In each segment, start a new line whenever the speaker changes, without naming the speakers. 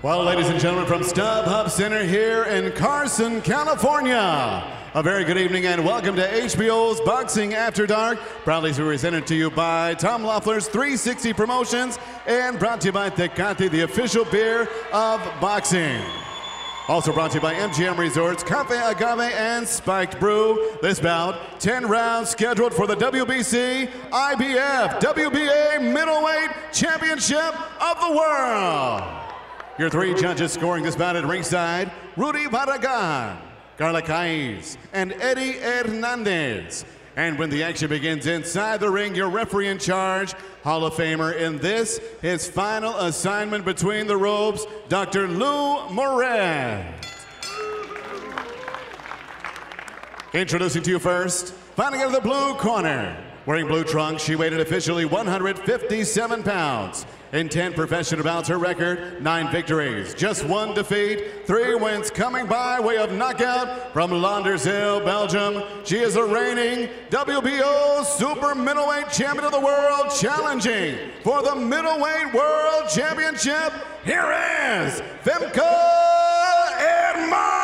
Well, ladies and gentlemen, from StubHub Center here in Carson, California. A very good evening and welcome to HBO's Boxing After Dark. Proudly presented to you by Tom Loeffler's 360 Promotions and brought to you by Tecate, the official beer of boxing. Also brought to you by MGM Resorts, Cafe Agave, and Spiked Brew. This bout, 10 rounds scheduled for the WBC IBF WBA Middleweight Championship of the World. Your three judges scoring this bout at ringside, Rudy Barragan, Carla Caiz, and Eddie Hernandez. And when the action begins inside the ring, your referee in charge, Hall of Famer in this, his final assignment between the ropes, Dr. Lou Moret. Introducing to you first, fighting out of the blue corner. Wearing blue trunks, she weighed officially 157 pounds. In 10 professional bouts, her record, 9 victories, just one defeat, 3 wins coming by way of knockout from Londerzeel, Belgium. She is a reigning WBO Super Middleweight Champion of the World, challenging for the Middleweight World Championship. Here is Femke Hermans.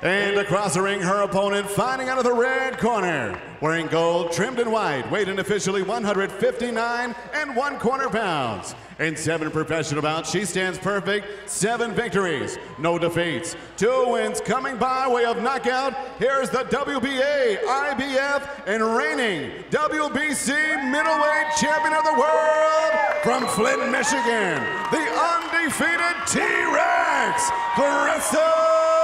And across the ring, her opponent fighting out of the red corner. Wearing gold, trimmed in white, weighed in officially 159 and one quarter pounds. In seven professional bouts, she stands perfect. Seven victories, no defeats. Two wins coming by way of knockout. Here's the WBA, IBF, and reigning WBC middleweight champion of the world from Flint, Michigan, the undefeated T-Rex, Claressa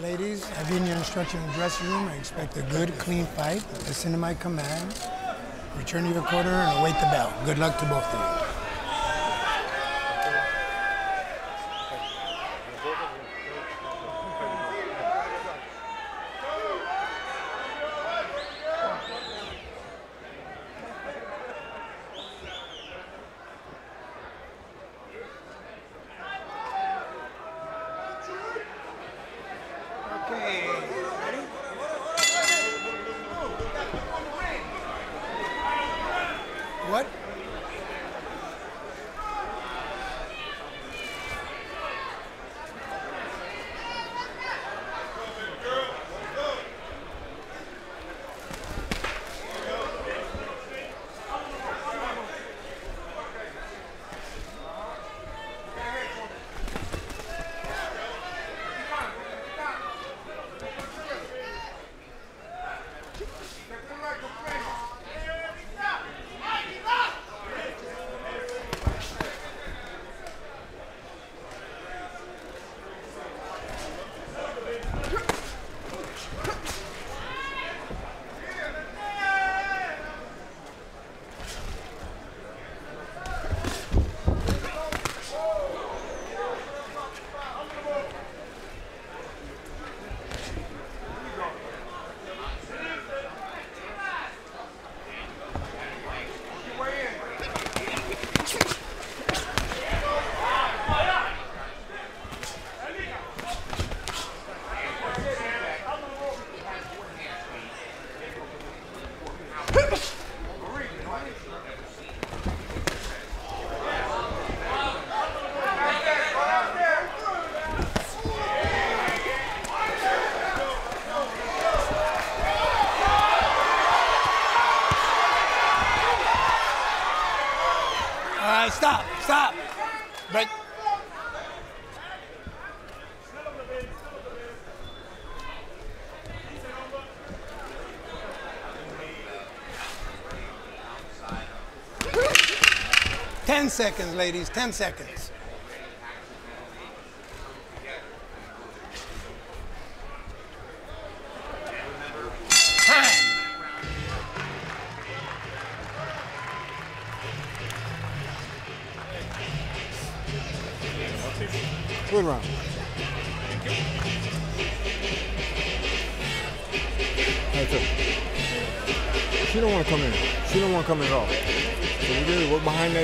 Ladies, I've been your instruction in the dressing room. I expect a good, clean fight. Listen to my command. Return to your corner and await the bell. Good luck to both of you. Stop, stop. Break. Ten seconds, ladies, ten seconds.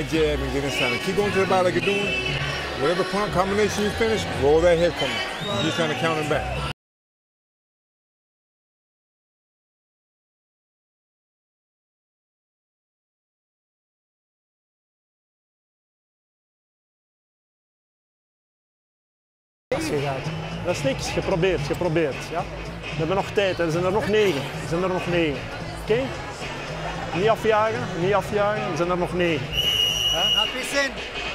Jab and get inside. And keep going to the body like you're doing. Whatever combination you finish, roll that head from you. Just trying to count him back.
Dat is niks, geprobeerd, geprobeerd. Ja? We hebben nog tijd, er zijn er nog negen. Er zijn er nog negen. Oké? Niet afjagen, niet afjagen, er zijn er nog negen. Ja?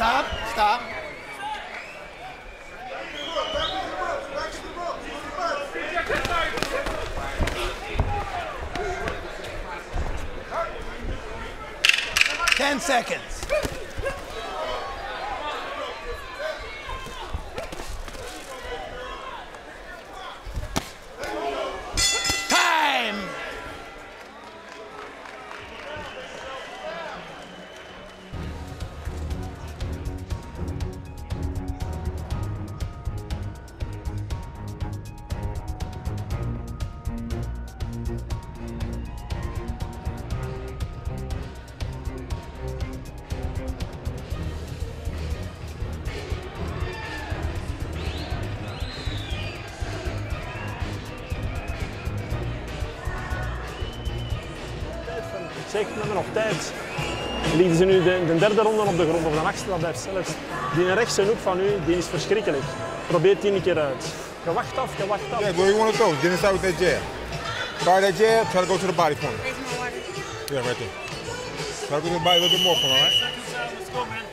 Stop, stop. Ten seconds.
Derde ronde op de grond of de achtste, dat blijft zelfs. Die rechtse hoek van u, die is verschrikkelijk. Probeer tien een keer uit. Je wacht af, je wacht af.
Yeah, go where you want to throw. Get inside with that jab. Start that jab, try to go to the body corner. Yeah, right there. Try to go to the body a little bit more all right?
seconds.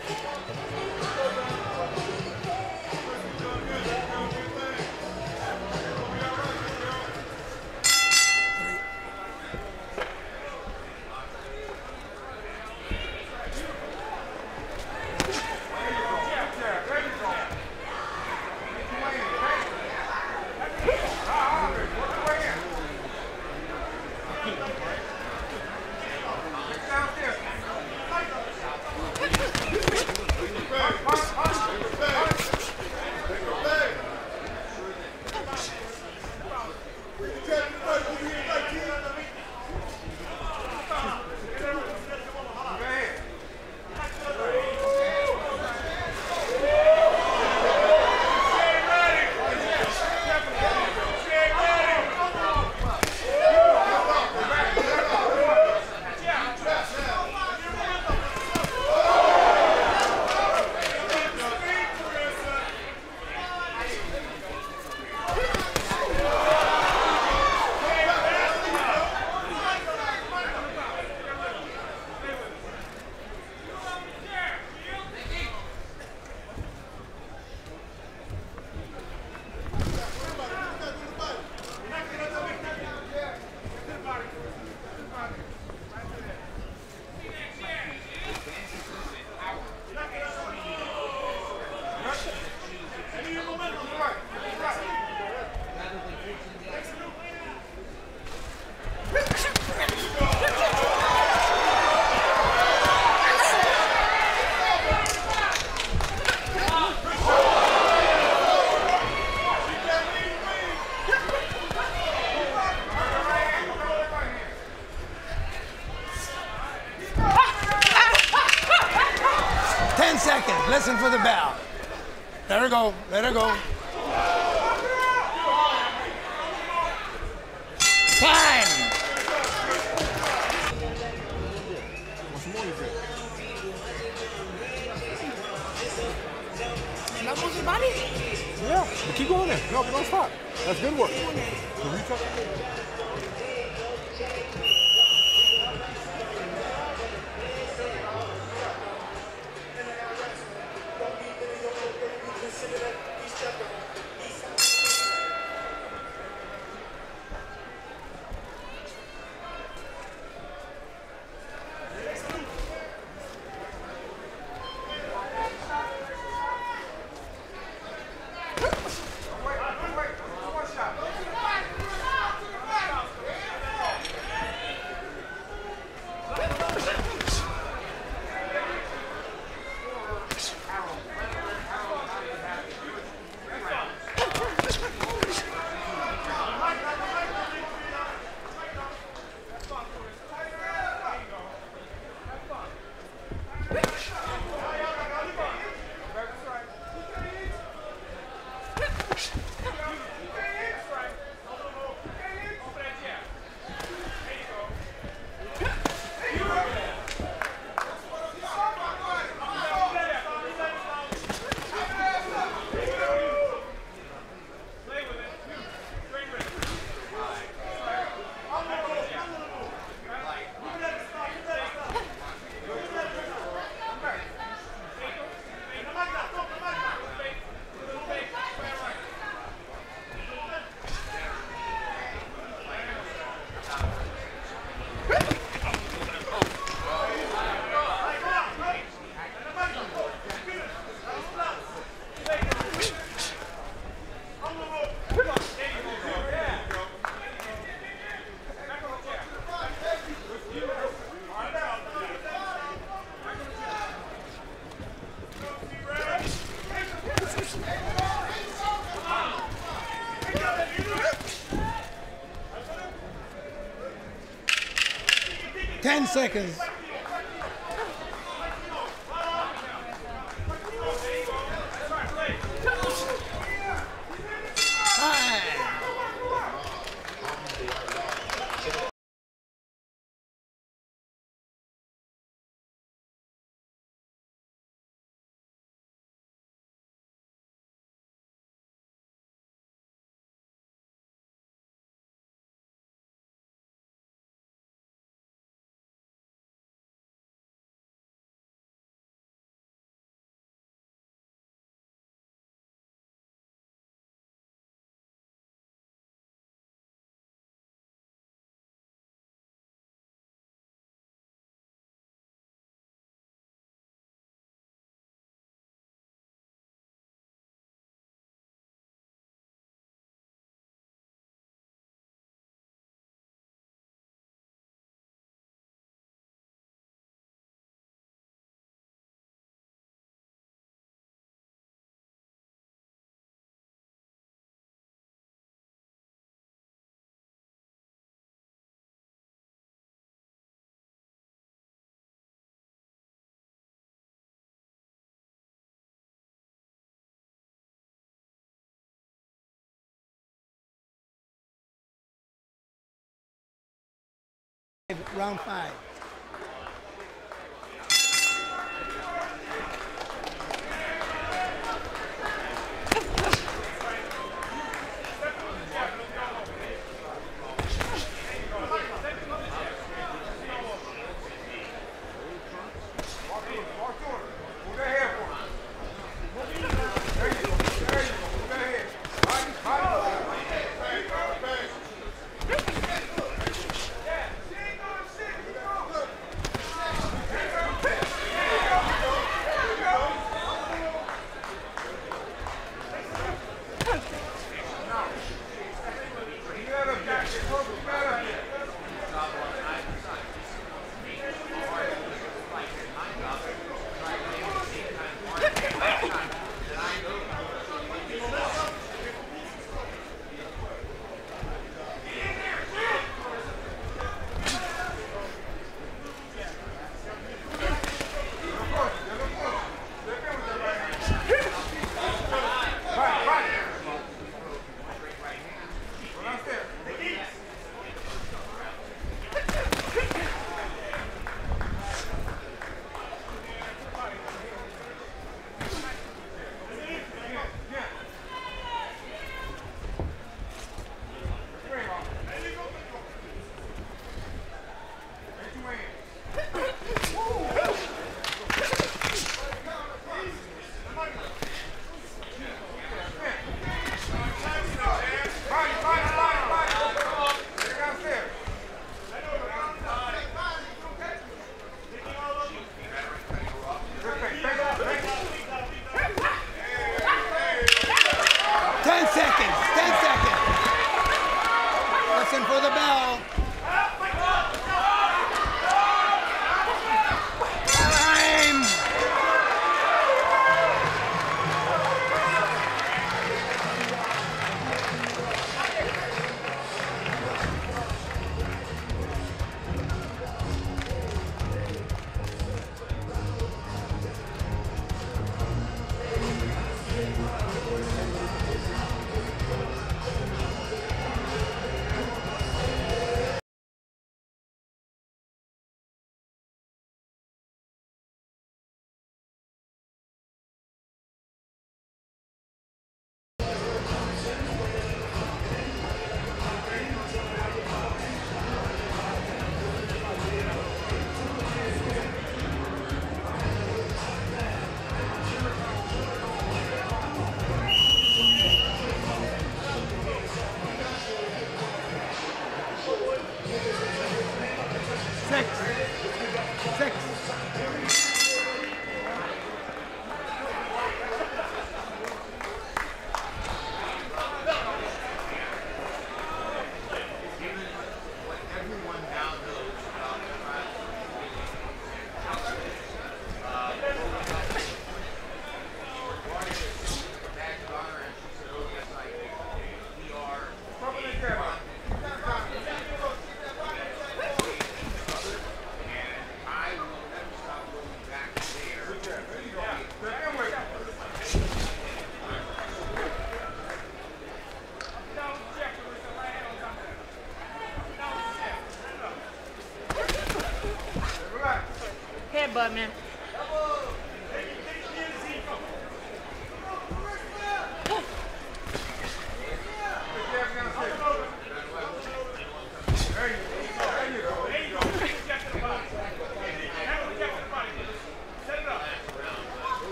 Listen for the bell. Let her go. Let her go. Time.
What's more you drink? Yeah, but keep going there. No, but don't stop. That's good work.
Seconds. Round five.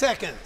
Seconds.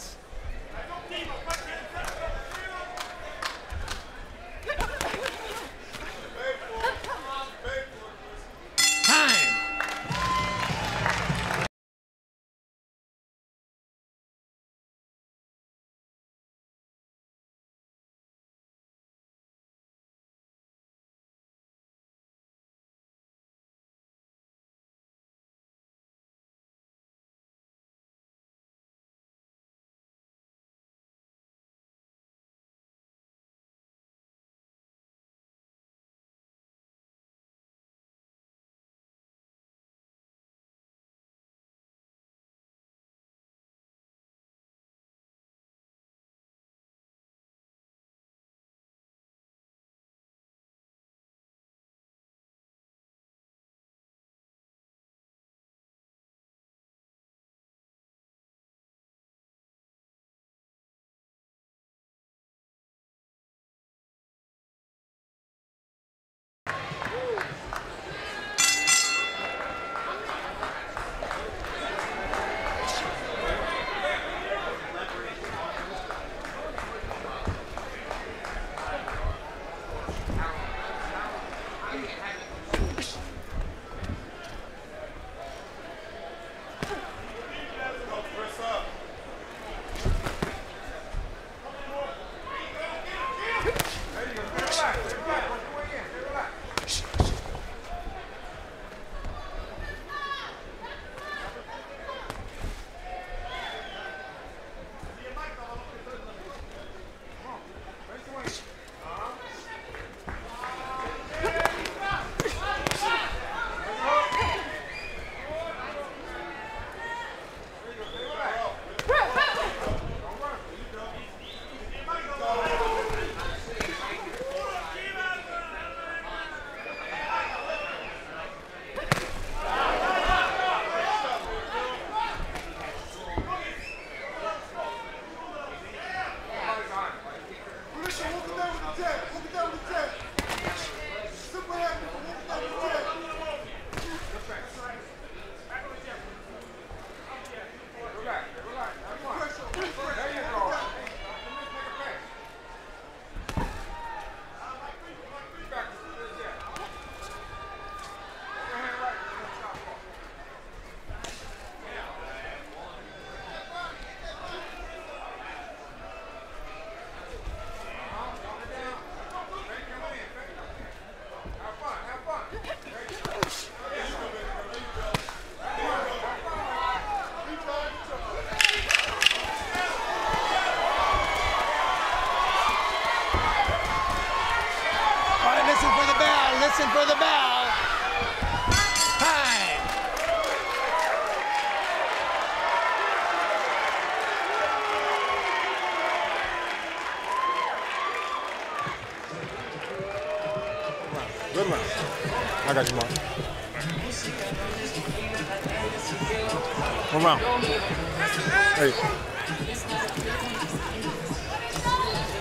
One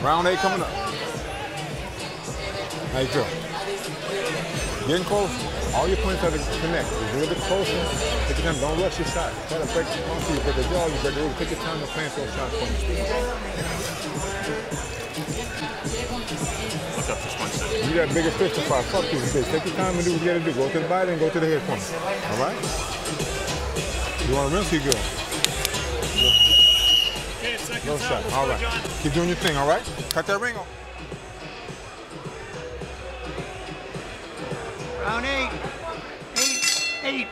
round. Eight. Coming up. How you feel? Getting close. All your points are to connect. As you get closer, take your time. Don't rush your shot. Try to break onto you, break the jaw, you break the. Take your time to plant those shots for you.
Just second.
You got bigger fish to fry. Fuck these bitch. Take your time and do what you gotta do. Go to the body and go to the head corner. All right? You want a rinse? Keep going.
Okay,
No shot.
Let's
All
go,
right.
John.
Keep doing your thing, all right? Cut that ring off.
Round eight. Eight. Eight.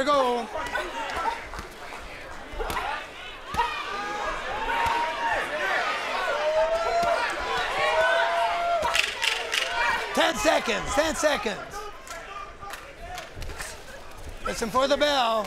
Better go. Ten seconds. Ten seconds. Listen for the bell.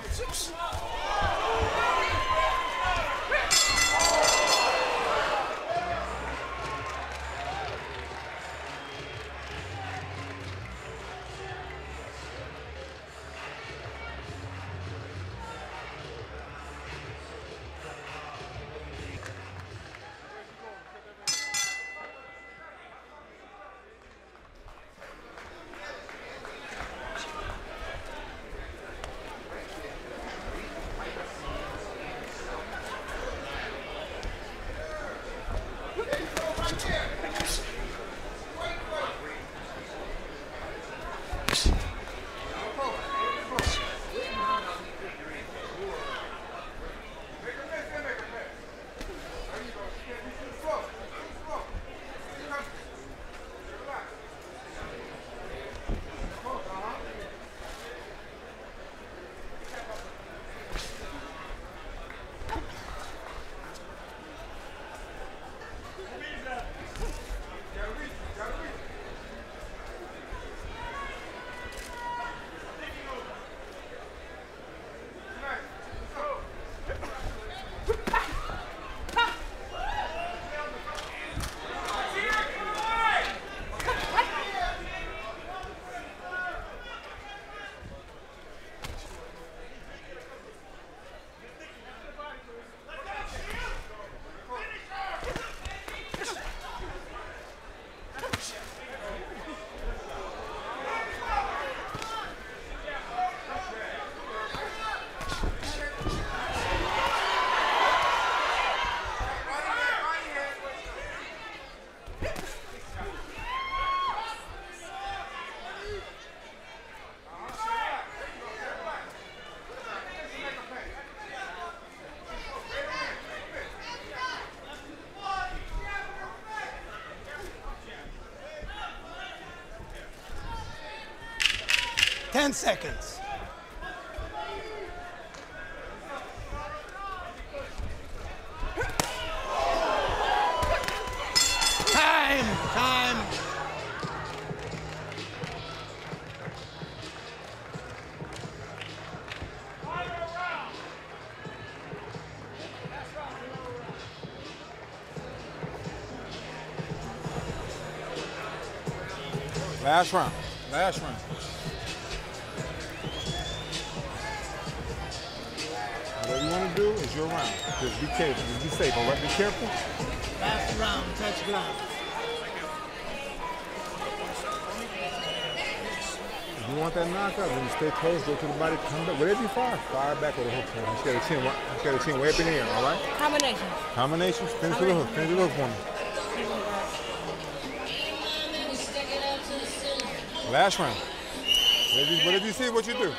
10 seconds. Time, time.
Last round, last round. You want to do is your round. Just be careful. Just be safe. All right, be careful.
Last round. Touch ground.
If you want that knockout, then you stay close, go to the body, come back. Whatever you fire, fire back with a hook. You got a chin, you got a chin way up in the air, all right?
Combination.
Combination. finish with a hook. Finish with a hook for me. Last round. Whatever you, whatever you see, what you do.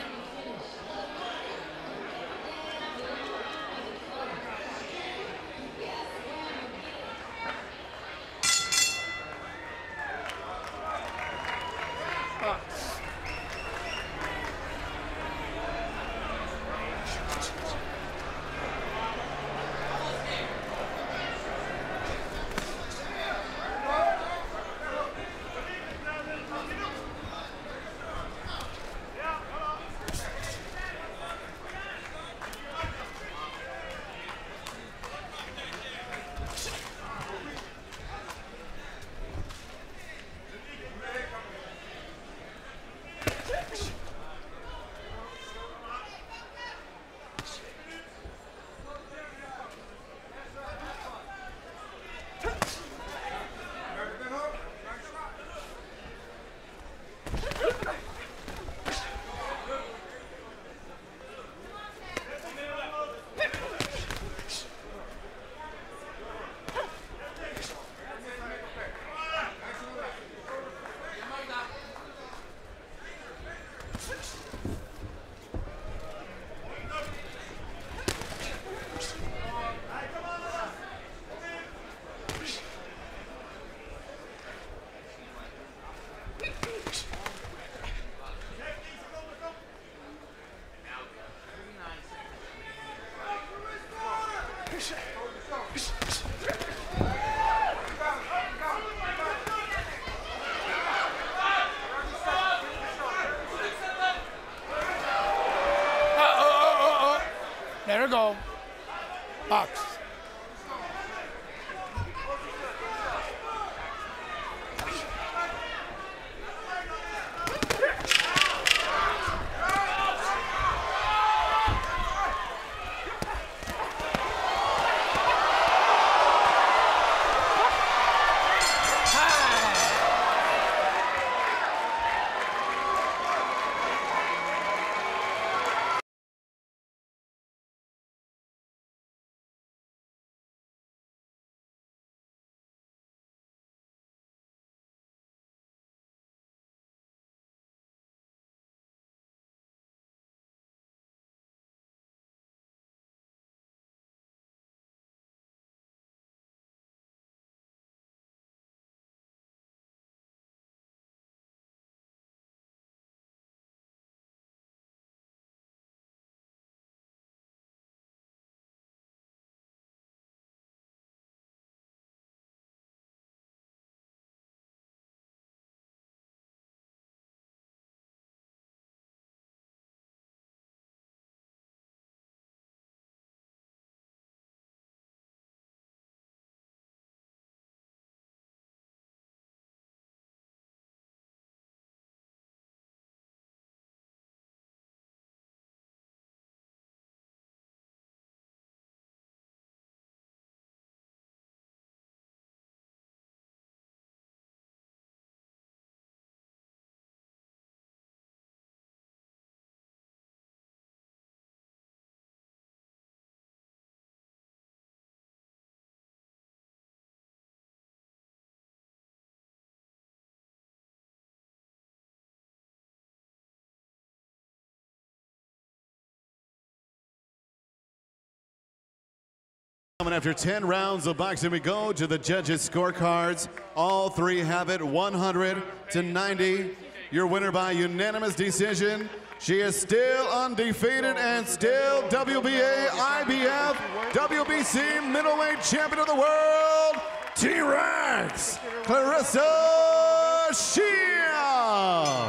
Let her go. Box.
Coming after 10 rounds of boxing, we go to the judges' scorecards. All three have it 100 to 90. Your winner by unanimous decision. She is still undefeated and still WBA, IBF, WBC middleweight champion of the world, T-Rex, Claressa Shields.